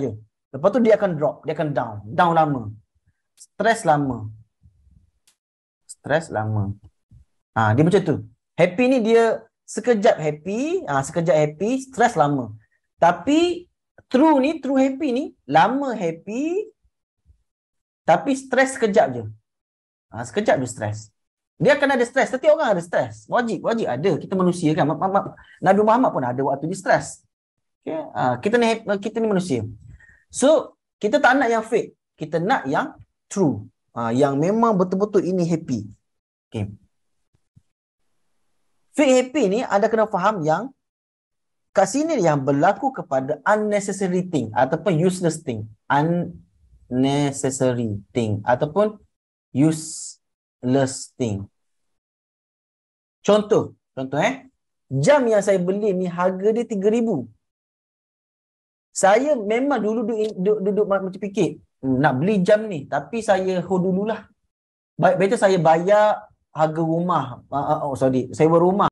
je. Lepas tu dia akan drop, dia akan down. Down lama. Stress lama. Stress lama. Ha, dia macam tu. Happy ni dia sekejap happy, ha, sekejap happy, stress lama. Tapi true ni, true happy ni, lama happy, tapi stress sekejap je. Ha, sekejap je stress. Dia akan ada stress. Setiap orang ada stress. Wajib, wajib ada. Kita manusia kan. Nabi Muhammad pun ada waktu dia stress. Okay. Ha, kita ni kita ni manusia. So, kita tak nak yang fake. Kita nak yang true. Ha, yang memang betul-betul ini happy. Okay. Fake happy ni anda kena faham yang kat sini yang berlaku kepada unnecessary thing ataupun useless thing. Unnecessary thing ataupun use listing. Contoh, contoh eh. Jam yang saya beli ni harga dia RM3,000. Saya memang dulu duduk, duduk, macam fikir, hmm, nak beli jam ni. Tapi saya hold dululah. Baik, betul saya bayar harga rumah. Uh, oh, sorry. Saya rumah.